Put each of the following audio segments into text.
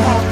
Come on.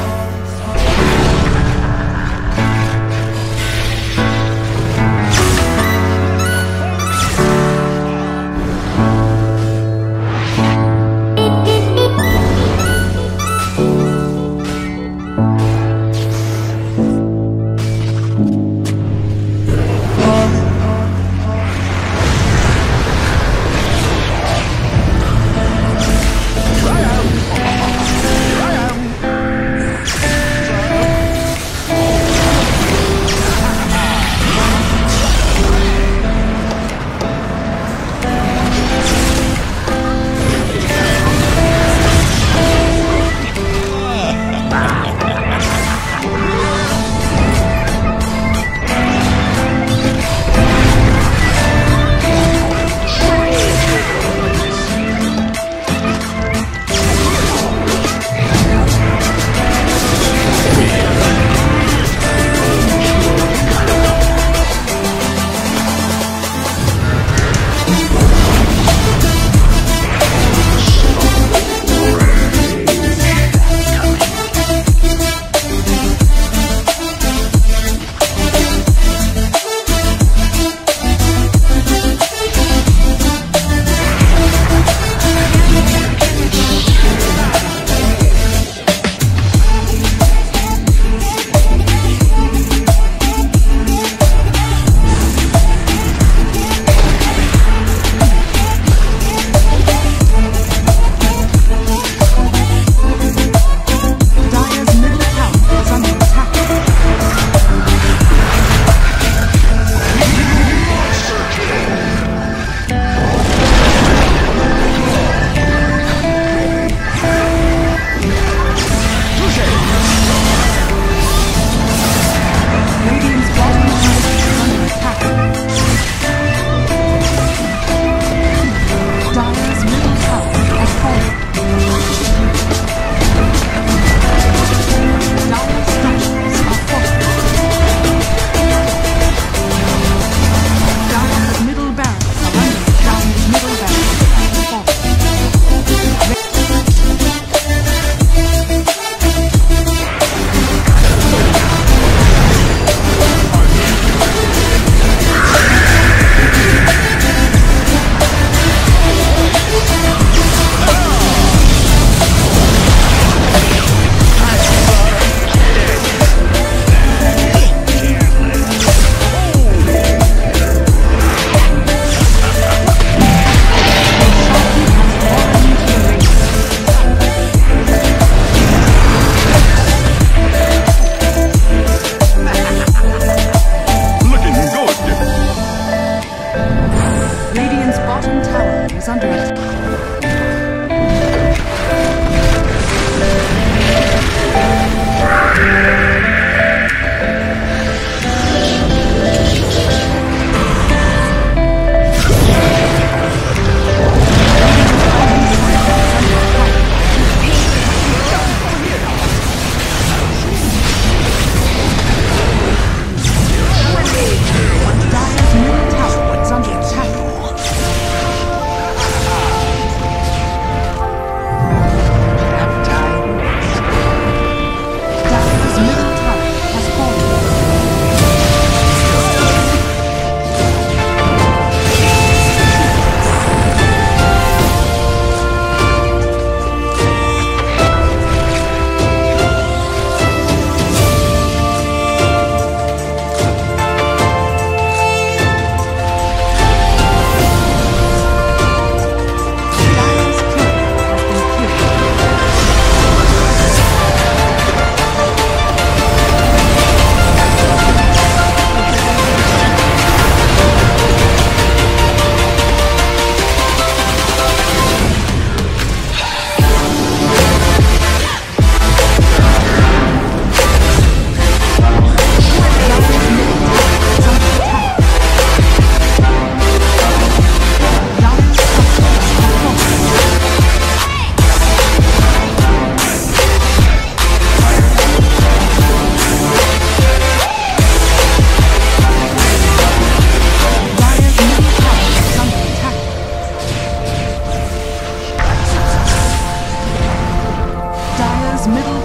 Middle